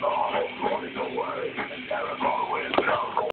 that's all that's going away.